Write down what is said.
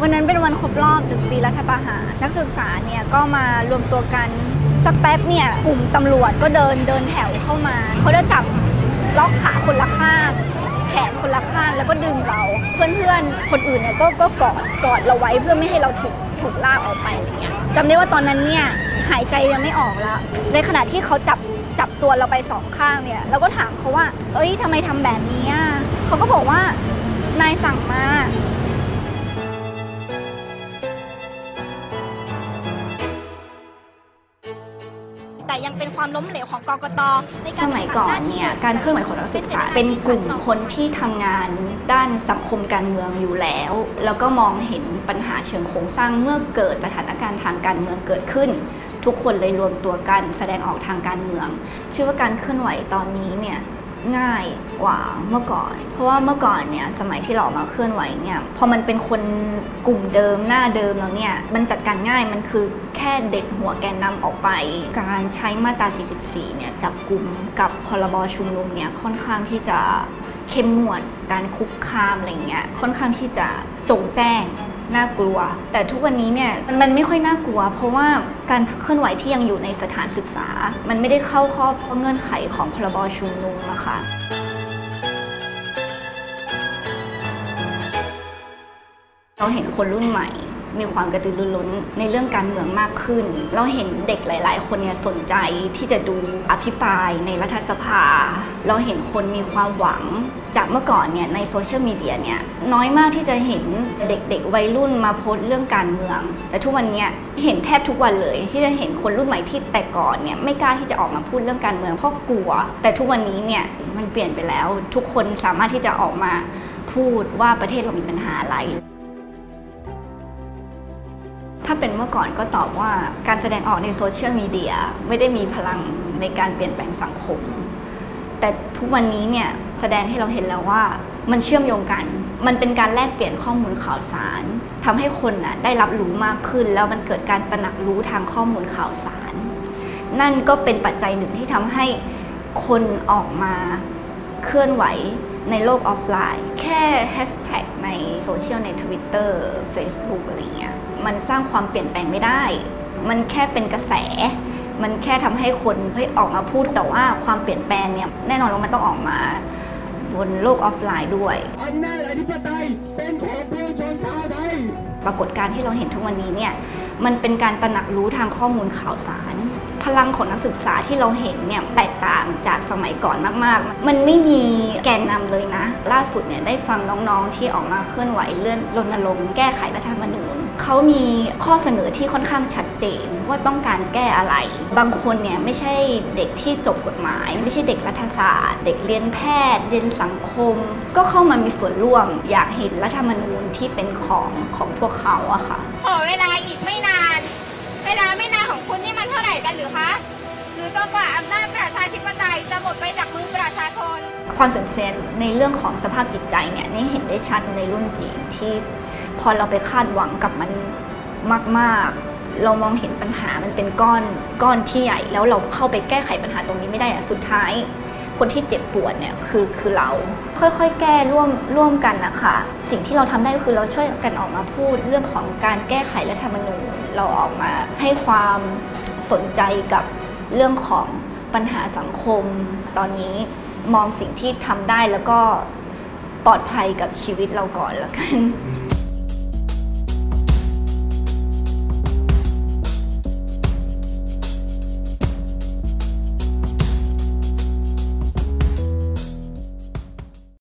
วันนั้นเป็นวันครบรอบหนึ่งปีรัฐประหาร นักศึกษาเนี่ยก็มารวมตัวกัน สักแป๊บเนี่ยกลุ่มตำรวจก็เดินเดินแถวเข้ามา เขาจะจับล็อกขาคนละข้าง แขนคนละข้างแล้วก็ดึงเรา เพื่อนๆ คนอื่นเนี่ยก็ก็กอดกอดเราไว้เพื่อไม่ให้เราถูกถูกลากออกไปอะไรเงี้ยจำได้ว่าตอนนั้นเนี่ยหายใจยังไม่ออกแล้ว ในขณะที่เขาจับจับตัวเราไปสองข้างเนี่ยเราก็ถามเขาว่า เอ้ยทำไมทำแบบนี้อะเขาก็บอกว่านายสั่งมา ยังเป็นความล้มเหลวของกกตในกาสรมัยก่อนเนี่ยการเคลื่อนไหวของนักศึกษาเป็นกลุ่มคนที่ทำงานด้านสังคมการเมืองอยู่แล้ว แล้วก็มองเห็นปัญหาเชิงโครงสร้างเมื่อเกิดสถานการณ์ทางการเมืองเกิดขึ้น ทุกคนเลยรวมตัวกันแสดงออกทางการเมืองเชื่อว่าการเคลื่อนไหวตอนนี้เนี่ย ง่ายกว่าเมื่อก่อน เพราะว่าเมื่อก่อนเนี่ยสมัยที่เราออกมาเคลื่อนไหวเนี่ยพอมันเป็นคนกลุ่มเดิมหน้าเดิมแล้วเนี่ยมันจัดการง่ายมันคือแค่เด็ดหัวแกนนำออกไป การใช้มาตรา 44 เนี่ยจับกลุ่มกับพรบชุมนุมเนี่ยค่อนข้างที่จะเข้มงวดการคุกคามอะไรเงี้ยค่อนข้างที่จะจงแจ้ง น่ากลัว แต่ทุกวันนี้เนี่ยมันมันไม่ค่อยน่ากลัว เพราะว่าการเคลื่อนไหวที่ยังอยู่ในสถานศึกษา มันไม่ได้เข้าข้อเงื่อนไขของพรบชุมนุมนะค่ะเราเห็นคนรุ่นใหม่ มีความกระตือรือร้นในเรื่องการเมืองมากขึ้น เราเห็นเด็กหลาย ๆ คนเนี่ยสนใจที่จะดูอภิปรายในรัฐสภา เราเห็นคนมีความหวังจากเมื่อก่อนเนี่ยในโซเชียลมีเดียเนี่ยน้อยมากที่จะเห็นเด็ก ๆ วัยรุ่นมาโพสต์เรื่องการเมือง แต่ทุกวันเนี้ยเห็นแทบทุกวันเลย ที่จะเห็นคนรุ่นใหม่ที่แต่ก่อนเนี่ยไม่กล้าที่จะออกมาพูดเรื่องการเมืองเพราะกลัว แต่ทุกวันนี้เนี่ยมันเปลี่ยนไปแล้ว ทุกคนสามารถที่จะออกมาพูดว่าประเทศเรามีปัญหาอะไร ถ้าเป็นเมื่อก่อนก็ตอบว่าการแสดงออกในโซเชียลมีเดียไม่ได้มีพลังในการเปลี่ยนแปลงสังคม แต่ทุกวันนี้เนี่ยแสดงให้เราเห็นแล้วว่ามันเชื่อมโยงกัน มันเป็นการแลกเปลี่ยนข้อมูลข่าวสารทำให้คนน่ะได้รับรู้มากขึ้น แล้วมันเกิดการตระหนักรู้ทางข้อมูลข่าวสาร นั่นก็เป็นปัจจัยหนึ่งที่ทำให้คนออกมาเคลื่อนไหว ในโลกออฟไลน์ แค่แฮชแท็กในโซเชียลใน Twitter Facebook อะไรเงี้ยมันสร้างความเปลี่ยนแปลงไม่ได้ มันแค่เป็นกระแส มันแค่ทำให้คนเฮ้ยออกมาพูดแต่ว่าความเปลี่ยนแปลงเนี่ยแน่นอนว่ามันต้องออกมาบนโลกออฟไลน์ด้วยอำนาจอธิปไตยเป็นของปวงชนชาวไทยปรากฏการณ์ที่เราเห็นทุกวันนี้เนี่ยมันเป็นการตระหนักรู้ทางข้อมูลข่าวสาร พลังของนักศึกษาที่เราเห็นเนี่ยแตกต่างจากสมัยก่อนมากๆ มันไม่มีแกนนำเลยนะ ล่าสุดเนี่ยได้ฟังน้องๆที่ออกมาเคลื่อนไหวเรื่องรณรงค์แก้ไขรัฐธรรมนูญเขามีข้อเสนอที่ค่อนข้างชัดเจนว่าต้องการแก้อะไร บางคนเนี่ยไม่ใช่เด็กที่จบกฎหมาย ไม่ใช่เด็กรัฐศาสตร์ เด็กเรียนแพทย์ เรียนสังคม ก็เข้ามามีส่วนร่วม อยากเห็นรัฐธรรมนูญที่เป็นของของพวกเขาอะค่ะขอเวลาอีกไม่นาน เวลาไม่นานของคุณนี่มันเท่าไหร่กันหรือคะ หรือจนกว่าอำนาจประชาธิปไตยจะหมดไปจากมือประชาชน ความสูญเสียในเรื่องของสภาพจิตใจเนี่ยนี่เห็นได้ชัดในรุ่นจีนที่พอเราไปคาดหวังกับมันมากๆ เรามองเห็นปัญหามันเป็นก้อนก้อนที่ใหญ่ แล้วเราเข้าไปแก้ไขปัญหาตรงนี้ไม่ได้อะสุดท้าย คนที่เจ็บปวดเนี่ยคือคือเราค่อยๆ แก้ร่วมร่วมกันนะคะสิ่งที่เราทำได้ก็คือเราช่วยกันออกมาพูดเรื่องของการแก้ไขรัฐธรรมนูญเราออกมาให้ความสนใจกับเรื่องของปัญหาสังคม ตอนนี้มองสิ่งที่ทำได้แล้วก็ปลอดภัยกับชีวิตเราก่อนละกัน